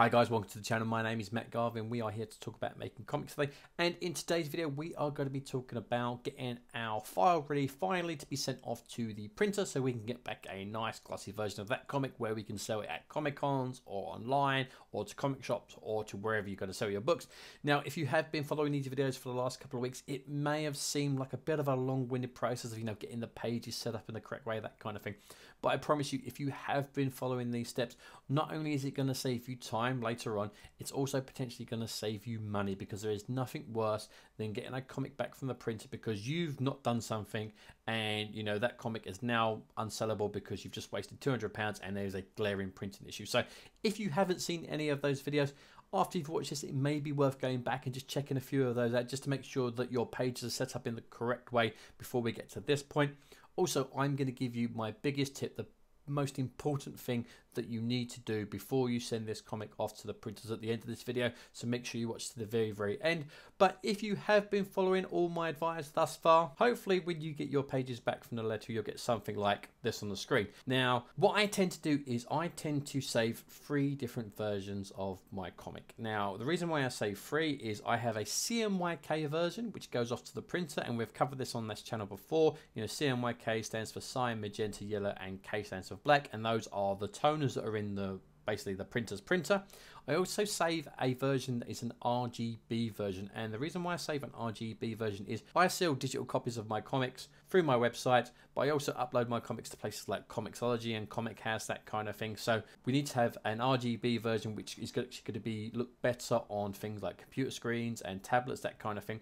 Hi guys, welcome to the channel. My name is Matt Garvey. We are here to talk about making comics today. And in today's video, we are going to be talking about getting our file ready finally to be sent off to the printer so we can get back a nice glossy version of that comic where we can sell it at Comic Cons or online or to comic shops or to wherever you're going to sell your books. Now, if you have been following these videos for the last couple of weeks, it may have seemed like a bit of a long-winded process of, you know, getting the pages set up in the correct way, that kind of thing. But I promise you, if you have been following these steps, not only is it going to save you time later on, it's also potentially going to save you money because there is nothing worse than getting a comic back from the printer because you've not done something and you know that comic is now unsellable because you've just wasted 200 pounds and there's a glaring printing issue. So if you haven't seen any of those videos, after you've watched this, it may be worth going back and just checking a few of those out just to make sure that your pages are set up in the correct way before we get to this point. Also, I'm going to give you my biggest tip, the most important thing that you need to do before you send this comic off to the printers at the end of this video. So make sure you watch to the very very end. But if you have been following all my advice thus far hopefully when you get your pages back from the letter you'll get something like this on the screen. Now what I tend to do is I tend to save three different versions of my comic. Now the reason why I say three is I have a CMYK version which goes off to the printer and we've covered this on this channel before. You know CMYK stands for cyan magenta yellow and K stands for black and those are the tone that are in the basically the printer's printer. I also save a version that is an RGB version and the reason why I save an RGB version is I sell digital copies of my comics through my website but I also upload my comics to places like Comixology and Comic House that kind of thing so we need to have an RGB version which is actually going to be look better on things like computer screens and tablets that kind of thing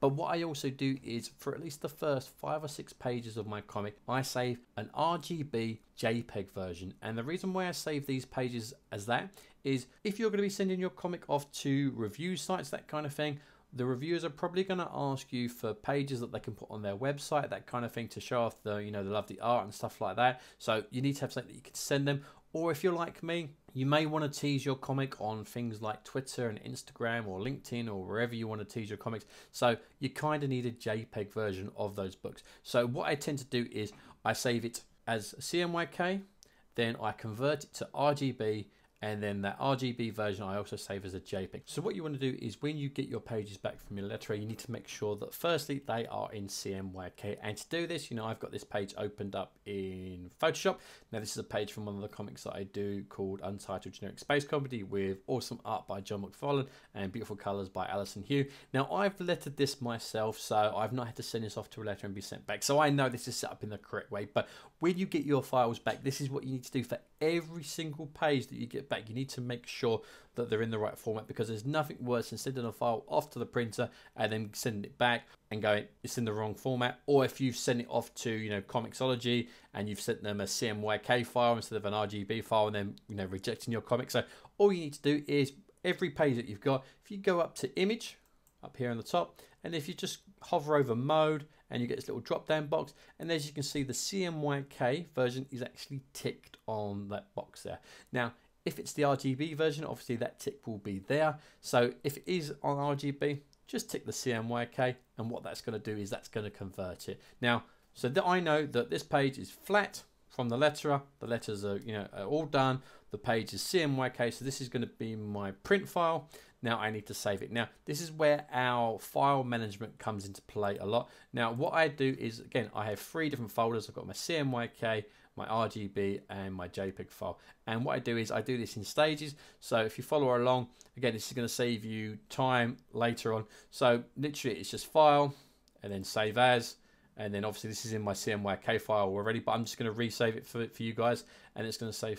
but what I also do is for at least the first five or six pages of my comic, I save an RGB JPEG version. And the reason why I save these pages as that is if you're going to be sending your comic off to review sites, that kind of thing, the reviewers are probably going to ask you for pages that they can put on their website, that kind of thing, to show off the, you know, they love the art and stuff like that. So you need to have something that you can send them. Or if you're like me, you may want to tease your comic on things like Twitter and Instagram or LinkedIn or wherever you want to tease your comics. So you kind of need a JPEG version of those books. So what I tend to do is I save it as CMYK, then I convert it to RGB and then that RGB version I also save as a JPEG. So what you want to do is when you get your pages back from your letter, you need to make sure that firstly they are in CMYK. And to do this, you know, I've got this page opened up in Photoshop. Now this is a page from one of the comics that I do called Untitled Generic Space Comedy with awesome art by John McFarlane and beautiful colors by Alison Hugh. Now I've lettered this myself, so I've not had to send this off to a letter and be sent back. So I know this is set up in the correct way, but when you get your files back, this is what you need to do for every single page that you get back. You need to make sure that they're in the right format because there's nothing worse than sending a file off to the printer and then sending it back and going it's in the wrong format. Or if you've sent it off to you know Comixology and you've sent them a CMYK file instead of an RGB file and then you know rejecting your comic. So all you need to do is every page that you've got, if you go up to image up here on the top and if you just hover over mode and you get this little drop down box and as you can see the CMYK version is actually ticked on that box there. Now if it's the RGB version obviously that tick will be there so if it is on RGB just tick the CMYK and what that's going to do is that's going to convert it. Now so that I know that this page is flat from the letterer, the letters are you know are all done, the page is CMYK so this is going to be my print file now I need to save it. Now, this is where our file management comes into play a lot. Now, what I do is, again, I have three different folders. I've got my CMYK, my RGB, and my JPEG file. And what I do is I do this in stages. So if you follow along, again, this is going to save you time later on. So literally, it's just file, and then save as, and then obviously this is in my CMYK file already, but I'm just going to resave it for, for you guys, and it's going to say,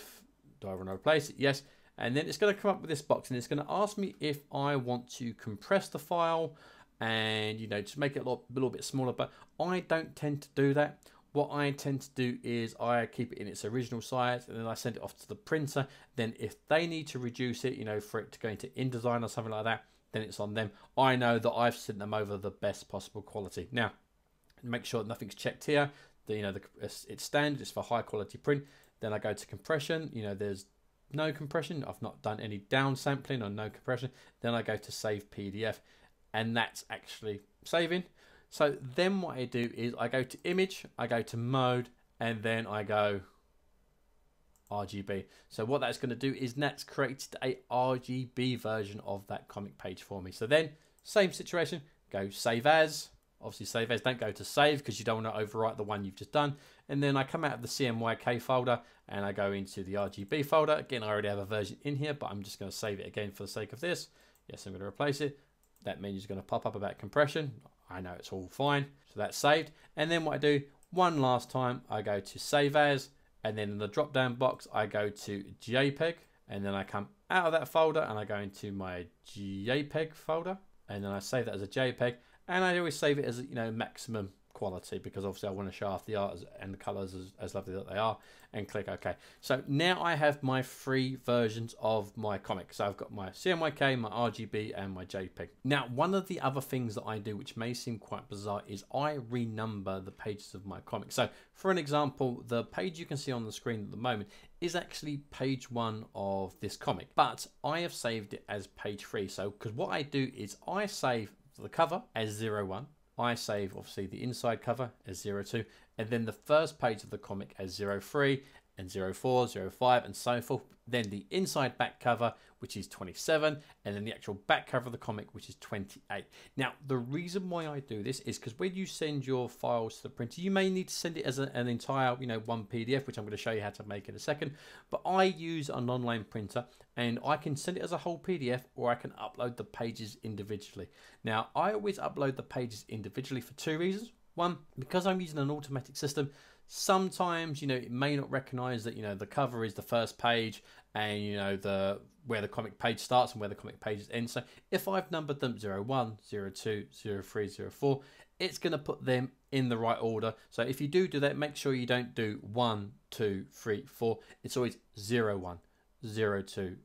do I want to replace it? Yes and then it's going to come up with this box and it's going to ask me if I want to compress the file and you know just make it a little, a little bit smaller but I don't tend to do that what I tend to do is I keep it in its original size and then I send it off to the printer then if they need to reduce it you know for it to go into InDesign or something like that then it's on them I know that I've sent them over the best possible quality now make sure nothing's checked here the, you know the, it's standard it's for high quality print then I go to compression you know there's no compression. I've not done any downsampling or no compression. Then I go to save PDF and that's actually saving. So then what I do is I go to image, I go to mode, and then I go RGB. So what that's going to do is that's created a RGB version of that comic page for me. So then, same situation, go save as. Obviously save as, don't go to save because you don't want to overwrite the one you've just done. And then I come out of the CMYK folder and I go into the RGB folder. Again, I already have a version in here, but I'm just going to save it again for the sake of this. Yes, I'm going to replace it. That menu is going to pop up about compression. I know it's all fine. So that's saved. And then what I do, one last time, I go to save as and then in the drop down box, I go to JPEG and then I come out of that folder and I go into my JPEG folder and then I save that as a JPEG and I always save it as you know maximum quality because obviously I want to show off the art and the colors as, as lovely that they are and click OK. So now I have my three versions of my comic. So I've got my CMYK, my RGB and my JPEG. Now one of the other things that I do which may seem quite bizarre is I renumber the pages of my comic. So for an example, the page you can see on the screen at the moment is actually page one of this comic, but I have saved it as page three. So because what I do is I save the cover as 01, I save obviously the inside cover as 02 and then the first page of the comic as 03 and 04, 05 and so forth. Then the inside back cover, which is 27, and then the actual back cover of the comic, which is 28. Now, the reason why I do this is because when you send your files to the printer, you may need to send it as a, an entire, you know, one PDF, which I'm going to show you how to make in a second. But I use an online printer and I can send it as a whole PDF or I can upload the pages individually. Now, I always upload the pages individually for two reasons. One, because I'm using an automatic system, sometimes you know it may not recognize that you know the cover is the first page and you know the where the comic page starts and where the comic pages end. So if i've numbered them 01 02 03 04 it's going to put them in the right order. So if you do do that make sure you don't do 1 2 3 4 it's always 01 02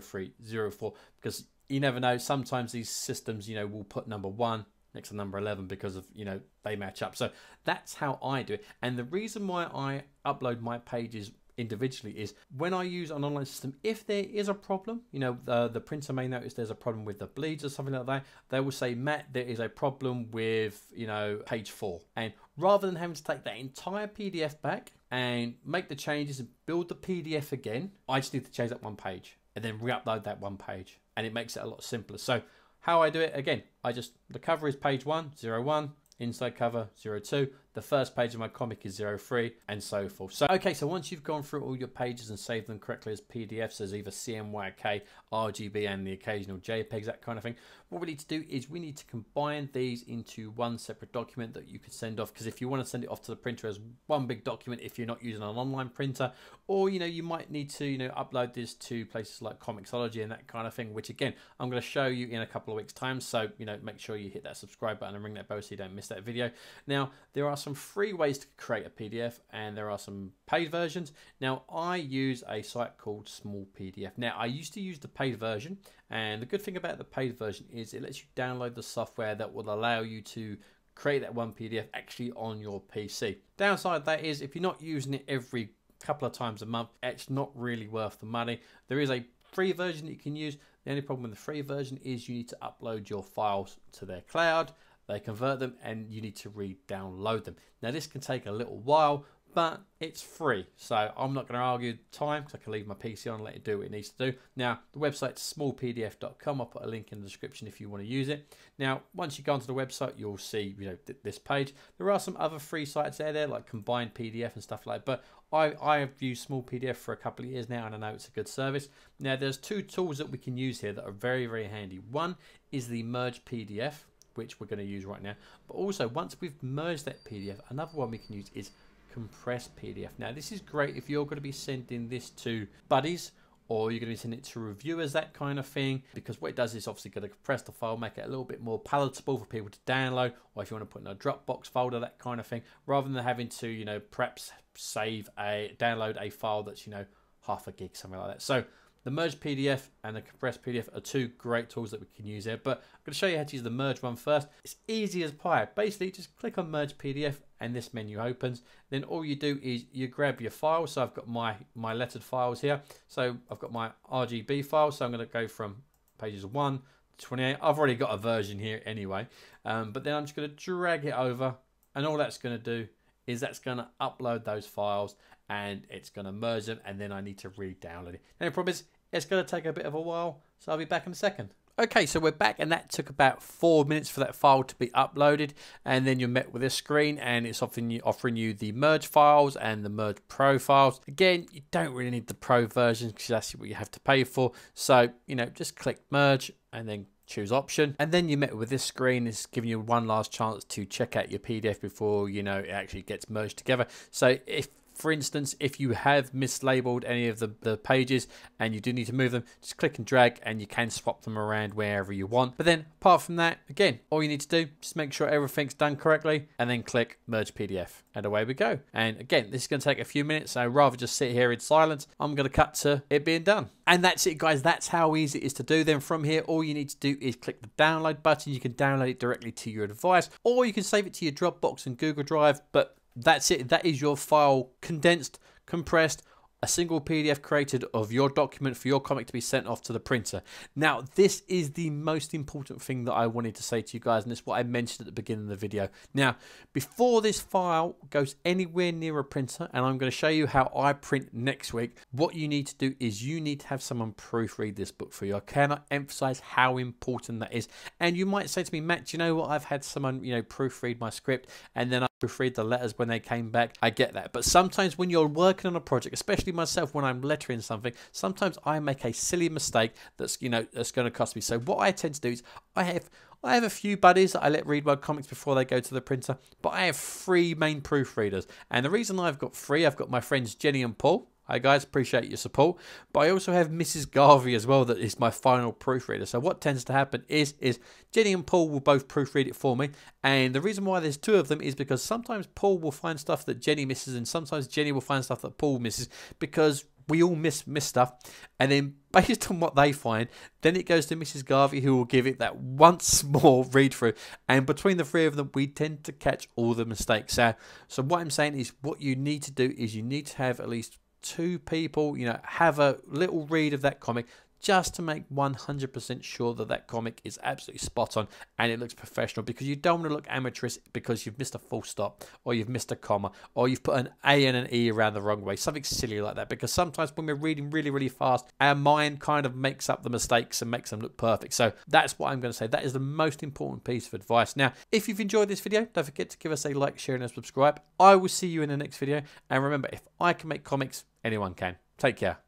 03 04 because you never know. Sometimes these systems you know will put number 1 next to number 11 because of you know they match up. So that's how i do it. And the reason why i upload my pages individually is when i use an online system if there is a problem you know the, the printer may notice there's a problem with the bleeds or something like that they will say matt there is a problem with you know page four. And rather than having to take that entire pdf back and make the changes and build the pdf again i just need to change that one page and then re-upload that one page and it makes it a lot simpler. So how I do it, again, I just, the cover is page 1, 01, inside cover 02, the first page of my comic is 03 and so forth. So, okay, so once you've gone through all your pages and saved them correctly as PDFs as either CMYK, RGB and the occasional JPEGs, that kind of thing, what we need to do is we need to combine these into one separate document that you can send off because if you want to send it off to the printer as one big document if you're not using an online printer or you know you might need to you know upload this to places like Comixology and that kind of thing which again I'm going to show you in a couple of weeks time so you know make sure you hit that subscribe button and ring that bell so you don't miss that video. Now there are some free ways to create a PDF and there are some paid versions. Now I use a site called Small PDF. Now I used to use the paid version and the good thing about the paid version is it lets you download the software that will allow you to create that one PDF actually on your PC. Downside that is if you're not using it every couple of times a month, it's not really worth the money. There is a free version that you can use. The only problem with the free version is you need to upload your files to their cloud they convert them and you need to re-download them. Now this can take a little while, but it's free. So I'm not going to argue time because I can leave my PC on and let it do what it needs to do. Now, the website's smallpdf.com. I'll put a link in the description if you want to use it. Now, once you go onto the website, you'll see you know th this page. There are some other free sites out there like Combined PDF and stuff like that. But I, I have used Small PDF for a couple of years now and I know it's a good service. Now, there's two tools that we can use here that are very, very handy. One is the Merge PDF which we're going to use right now. But also, once we've merged that PDF, another one we can use is compressed PDF. Now, this is great if you're going to be sending this to buddies or you're going to be sending it to reviewers, that kind of thing. Because what it does is obviously going to compress the file, make it a little bit more palatable for people to download, or if you want to put in a Dropbox folder, that kind of thing, rather than having to, you know, perhaps save a download a file that's, you know, half a gig, something like that. So the merge PDF and the compressed PDF are two great tools that we can use here, but I'm going to show you how to use the merge one first. It's easy as pie. Basically, just click on merge PDF and this menu opens. Then all you do is you grab your file. So I've got my, my lettered files here. So I've got my RGB file. So I'm going to go from pages 1 to 28. I've already got a version here anyway. Um, but then I'm just going to drag it over and all that's going to do is that's going to upload those files and it's going to merge them and then I need to re-download it. The problem is it's going to take a bit of a while, so I'll be back in a second. Okay, so we're back, and that took about four minutes for that file to be uploaded, and then you're met with a screen, and it's offering you offering you the merge files and the merge pro files. Again, you don't really need the pro version because that's what you have to pay for. So you know, just click merge and then choose option. And then you met with this screen is giving you one last chance to check out your pdf before you know it actually gets merged together. So if for instance, if you have mislabeled any of the, the pages and you do need to move them, just click and drag and you can swap them around wherever you want. But then apart from that, again, all you need to do, just make sure everything's done correctly and then click merge PDF and away we go. And again, this is going to take a few minutes, so rather just sit here in silence, I'm going to cut to it being done. And that's it, guys. That's how easy it is to do. Then from here, all you need to do is click the download button. You can download it directly to your device, or you can save it to your Dropbox and Google Drive. But that's it. That is your file condensed, compressed, a single PDF created of your document for your comic to be sent off to the printer. Now, this is the most important thing that I wanted to say to you guys, and it's what I mentioned at the beginning of the video. Now, before this file goes anywhere near a printer, and I'm going to show you how I print next week, what you need to do is you need to have someone proofread this book for you. I cannot emphasize how important that is. And you might say to me, Matt, you know what? I've had someone, you know, proofread my script, and then I proofread the letters when they came back. I get that. But sometimes when you're working on a project, especially myself when I'm lettering something, sometimes I make a silly mistake that's, you know, that's going to cost me. So what I tend to do is I have I have a few buddies that I let read my comics before they go to the printer, but I have three main proofreaders. And the reason I've got three, I've got my friends Jenny and Paul. Hi guys, appreciate your support. But I also have Mrs. Garvey as well that is my final proofreader. So what tends to happen is is Jenny and Paul will both proofread it for me. And the reason why there's two of them is because sometimes Paul will find stuff that Jenny misses and sometimes Jenny will find stuff that Paul misses because we all miss miss stuff. And then based on what they find, then it goes to Mrs. Garvey who will give it that once more read through. And between the three of them, we tend to catch all the mistakes. So, so what I'm saying is what you need to do is you need to have at least two people, you know, have a little read of that comic just to make 100% sure that that comic is absolutely spot on and it looks professional because you don't want to look amateurish because you've missed a full stop or you've missed a comma or you've put an A and an E around the wrong way, something silly like that. Because sometimes when we're reading really, really fast, our mind kind of makes up the mistakes and makes them look perfect. So that's what I'm going to say. That is the most important piece of advice. Now, if you've enjoyed this video, don't forget to give us a like, share, and subscribe. I will see you in the next video. And remember, if I can make comics, anyone can. Take care.